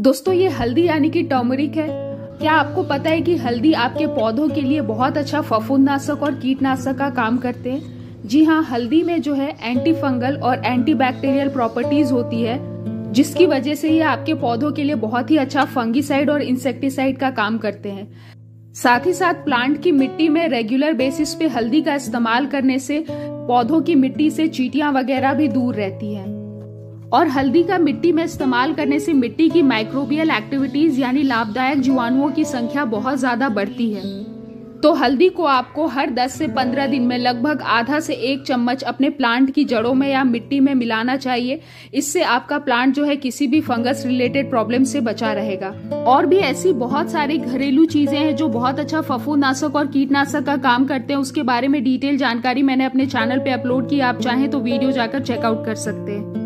दोस्तों, ये हल्दी यानी कि टर्मरिक है। क्या आपको पता है कि हल्दी आपके पौधों के लिए बहुत अच्छा फफूंदनाशक और कीटनाशक का काम करते हैं? जी हाँ हल्दी में जो है एंटी फंगल और एंटी बैक्टीरियल प्रॉपर्टीज़ होती है, जिसकी वजह से ये आपके पौधों के लिए बहुत ही अच्छा फंगीसाइड और इंसेक्टिसाइड का काम करते हैं। साथ ही साथ प्लांट की मिट्टी में रेगुलर बेसिस पे हल्दी का इस्तेमाल करने से पौधों की मिट्टी से चीटियाँ वगैरह भी दूर रहती हैं। और हल्दी का मिट्टी में इस्तेमाल करने से मिट्टी की माइक्रोबियल एक्टिविटीज़ यानी लाभदायक जीवाणुओं की संख्या बहुत ज़्यादा बढ़ती है। तो हल्दी को आपको हर 10 से 15 दिन में लगभग आधा से एक चम्मच अपने प्लांट की जड़ों में या मिट्टी में मिलाना चाहिए। इससे आपका प्लांट जो है किसी भी फंगस रिलेटेड प्रॉब्लम से बचा रहेगा। और भी ऐसी बहुत सारी घरेलू चीज़ें हैं जो बहुत अच्छा फफूनाशक और कीटनाशक का काम करते हैं। उसके बारे में डिटेल जानकारी मैंने अपने चैनल पे अपलोड की आप चाहें तो वीडियो जाकर चेकआउट कर सकते हैं।